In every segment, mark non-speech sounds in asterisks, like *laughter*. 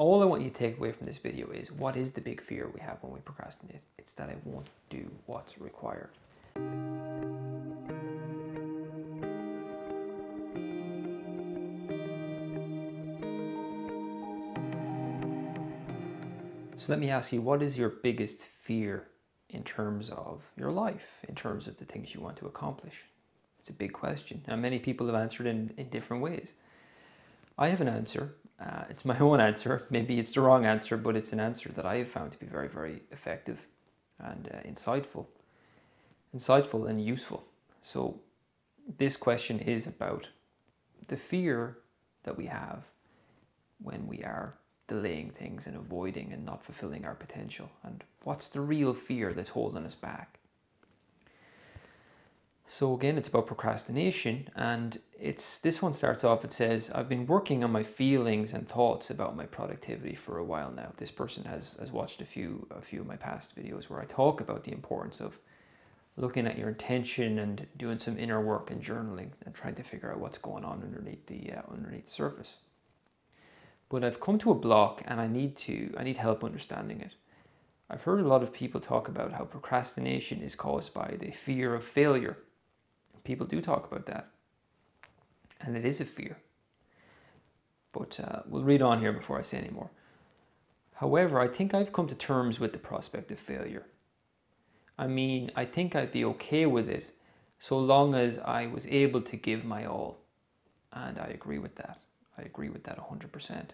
all I want you to take away from this video is what is the big fear we have when we procrastinate? It's that I won't do what's required. So let me ask you, what is your biggest fear in terms of your life, in terms of the things you want to accomplish? It's a big question. And many people have answered in, in different ways. I have an answer. Uh, it's my *laughs* own answer. Maybe it's the wrong answer, but it's an answer that I have found to be very, very effective and uh, insightful. Insightful and useful. So, this question is about the fear that we have when we are delaying things and avoiding and not fulfilling our potential? And what's the real fear that's holding us back? So again, it's about procrastination, and it's this one starts off. It says, "I've been working on my feelings and thoughts about my productivity for a while now." This person has has watched a few a few of my past videos where I talk about the importance of looking at your intention and doing some inner work and journaling and trying to figure out what's going on underneath the uh, underneath the surface but I've come to a block and I need to I need help understanding it. I've heard a lot of people talk about how procrastination is caused by the fear of failure. People do talk about that. And it is a fear. But uh, we'll read on here before I say any more. However, I think I've come to terms with the prospect of failure. I mean, I think I'd be okay with it so long as I was able to give my all. And I agree with that. I agree with that 100%.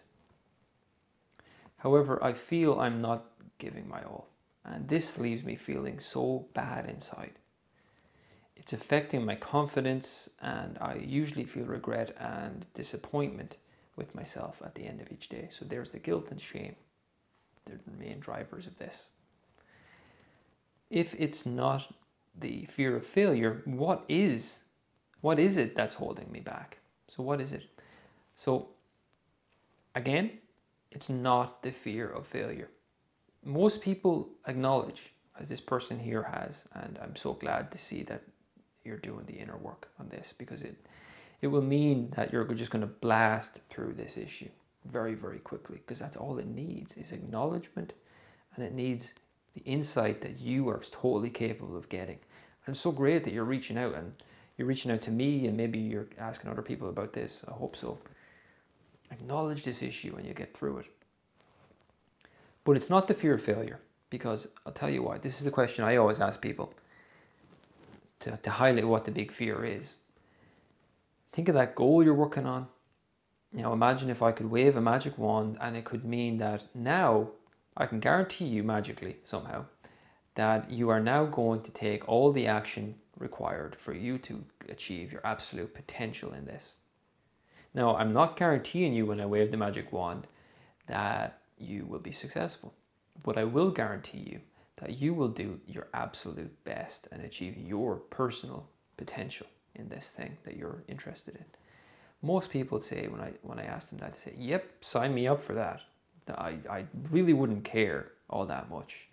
However, I feel I'm not giving my all, and this leaves me feeling so bad inside. It's affecting my confidence, and I usually feel regret and disappointment with myself at the end of each day. So there's the guilt and shame, the main drivers of this. If it's not the fear of failure, what is what is it that's holding me back? So what is it? So again, it's not the fear of failure. Most people acknowledge, as this person here has, and I'm so glad to see that you're doing the inner work on this because it it will mean that you're just going to blast through this issue very very quickly because that's all it needs is acknowledgement and it needs the insight that you are totally capable of getting and it's so great that you're reaching out and you're reaching out to me and maybe you're asking other people about this i hope so Acknowledge this issue and you get through it. But it's not the fear of failure, because I'll tell you why. This is the question I always ask people to, to highlight what the big fear is. Think of that goal you're working on. Now imagine if I could wave a magic wand and it could mean that now I can guarantee you magically somehow that you are now going to take all the action required for you to achieve your absolute potential in this. Now, I'm not guaranteeing you when I wave the magic wand that you will be successful, but I will guarantee you that you will do your absolute best and achieve your personal potential in this thing that you're interested in. Most people say when I when I ask them that, they say, "Yep, sign me up for that." I, I really wouldn't care all that much,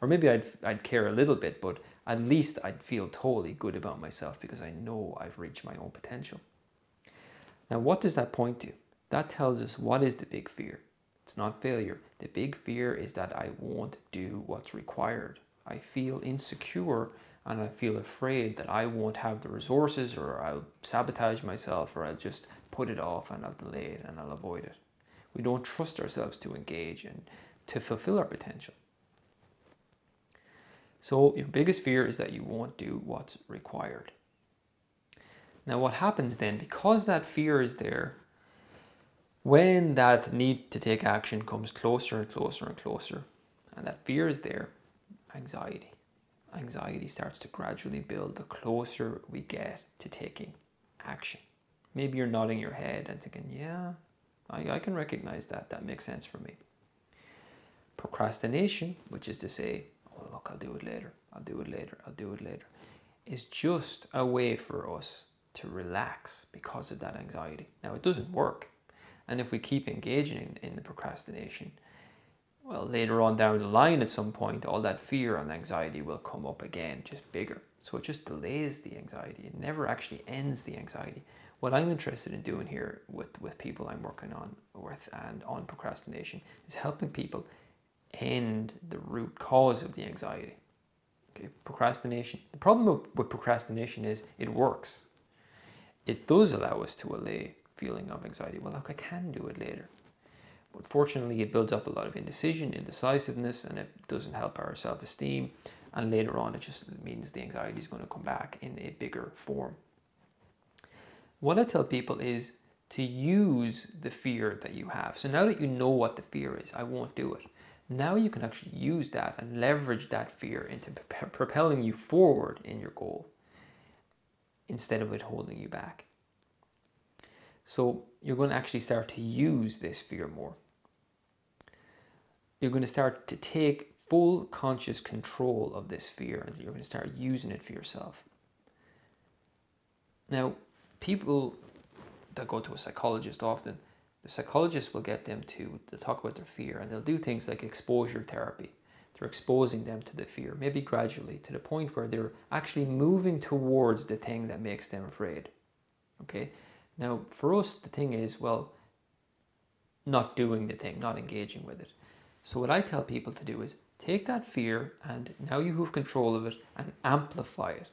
or maybe I'd I'd care a little bit, but at least I'd feel totally good about myself because I know I've reached my own potential. Now, what does that point to? That tells us what is the big fear. It's not failure. The big fear is that I won't do what's required. I feel insecure and I feel afraid that I won't have the resources or I'll sabotage myself or I'll just put it off and I'll delay it and I'll avoid it. We don't trust ourselves to engage and to fulfill our potential. So, your biggest fear is that you won't do what's required. Now, what happens then, because that fear is there, when that need to take action comes closer and closer and closer, and that fear is there, anxiety. Anxiety starts to gradually build the closer we get to taking action. Maybe you're nodding your head and thinking, yeah, I, I can recognize that. That makes sense for me. Procrastination, which is to say, oh, look, I'll do it later, I'll do it later, I'll do it later, is just a way for us to relax because of that anxiety. Now, it doesn't work. And if we keep engaging in, in the procrastination, well, later on down the line at some point, all that fear and anxiety will come up again, just bigger. So it just delays the anxiety. It never actually ends the anxiety. what I'm interested in doing here with, with people I'm working on with and on procrastination is helping people end the root cause of the anxiety. Okay, procrastination. The problem with procrastination is it works. It does allow us to allay feeling of anxiety. Well, look, I can do it later. But fortunately, it builds up a lot of indecision, indecisiveness, and it doesn't help our self-esteem. And later on, it just means the anxiety is going to come back in a bigger form. What I tell people is to use the fear that you have. So now that you know what the fear is, I won't do it. Now you can actually use that and leverage that fear into propelling you forward in your goal instead of it holding you back. So you're going to actually start to use this fear more. You're going to start to take full conscious control of this fear and you're going to start using it for yourself. Now, people that go to a psychologist often, the psychologist will get them to, to talk about their fear and they'll do things like exposure therapy. They're exposing them to the fear, maybe gradually, to the point where they're actually moving towards the thing that makes them afraid. Okay? Now, for us, the thing is, well, not doing the thing, not engaging with it. So, what I tell people to do is take that fear and now you have control of it and amplify it.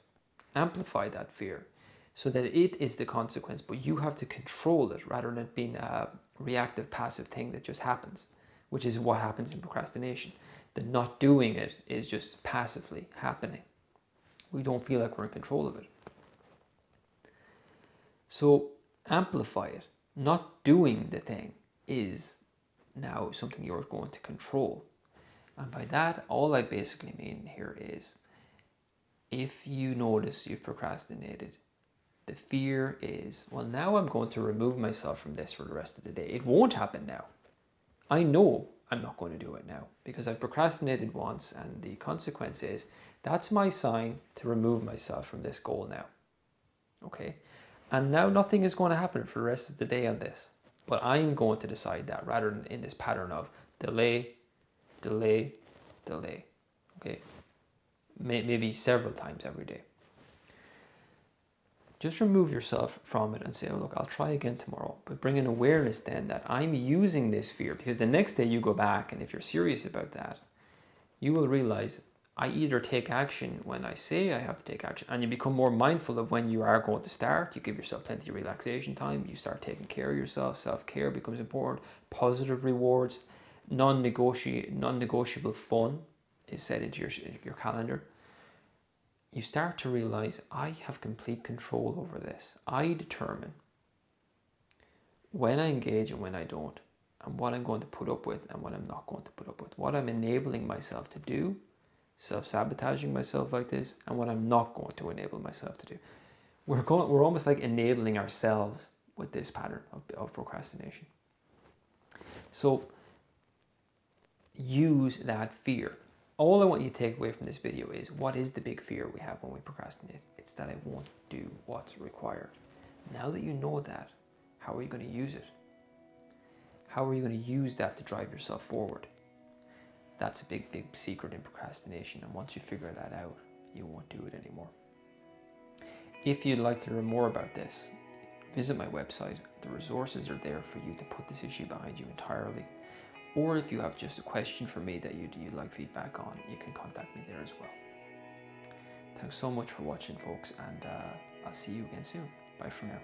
Amplify that fear so that it is the consequence, but you have to control it rather than it being a reactive, passive thing that just happens, which is what happens in procrastination. The not doing it is just passively happening. We don't feel like we're in control of it. So amplify it. Not doing the thing is now something you're going to control. And by that, all I basically mean here is if you notice you've procrastinated, the fear is, well, now I'm going to remove myself from this for the rest of the day. It won't happen now. I know I'm not going to do it now because I've procrastinated once, and the consequence is that's my sign to remove myself from this goal now. Okay? And now nothing is going to happen for the rest of the day on this. But I'm going to decide that rather than in this pattern of delay, delay, delay. Okay? Maybe several times every day just remove yourself from it and say, oh, look, I'll try again tomorrow. But bring an awareness then that I'm using this fear because the next day you go back, and if you're serious about that, you will realize I either take action when I say I have to take action, and you become more mindful of when you are going to start. You give yourself plenty of relaxation time. You start taking care of yourself. Self care becomes important. Positive rewards, non negotiable fun is set into your, your calendar you start to realize I have complete control over this. I determine when I engage and when I don't, and what I'm going to put up with and what I'm not going to put up with, what I'm enabling myself to do, self sabotaging myself like this, and what I'm not going to enable myself to do. We're, going, we're almost like enabling ourselves with this pattern of, of procrastination. So use that fear all I want you to take away from this video is what is the big fear we have when we procrastinate? It's that I won't do what's required. Now that you know that, how are you going to use it? How are you going to use that to drive yourself forward? That's a big, big secret in procrastination. And once you figure that out, you won't do it anymore. If you'd like to learn more about this, visit my website. The resources are there for you to put this issue behind you entirely or if you have just a question for me that you'd, you'd like feedback on, you can contact me there as well. Thanks so much for watching, folks, and uh, I'll see you again soon. Bye for now.